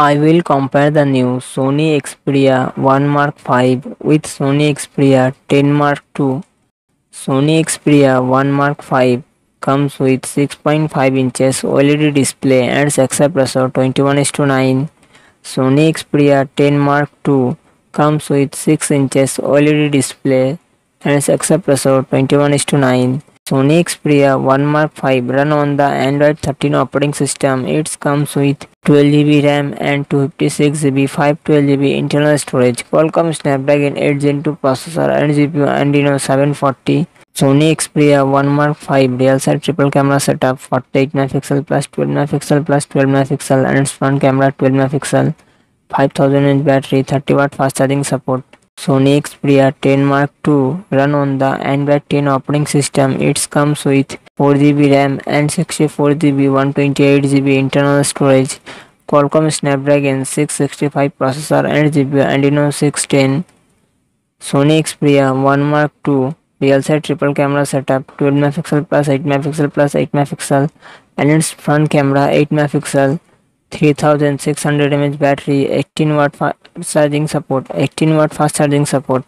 I will compare the new Sony Xperia 1 Mark 5 with Sony Xperia 10 Mark 2. Sony Xperia 1 Mark 5 comes with 6.5 inches OLED display and success 21 9. Sony Xperia 10 Mark 2 comes with 6 inches OLED display and aspect ratio 21 9. Sony Xperia 1 Mark 5 run on the Android 13 operating system. It comes with 12GB RAM and 256GB 512GB internal storage. Qualcomm Snapdragon 8 Gen 2 processor and GPU Adreno 740. Sony Xperia 1 Mark 5 real side triple camera setup 48 megapixel plus 12 megapixel plus 12 megapixel and front camera 12 megapixel 5000 mAh battery 30 watt fast charging support Sony Xperia 10 Mark II run on the Android 10 operating system. It comes with 4GB RAM and 64GB 128GB internal storage. Qualcomm Snapdragon 665 processor and GPU Adreno 610. Sony Xperia 1 Mark II real side triple camera setup 12 megapixel plus 8 megapixel plus 8 megapixel and its front camera 8 megapixel 3600 mAh battery 18 watt charging support 18 watt fast charging support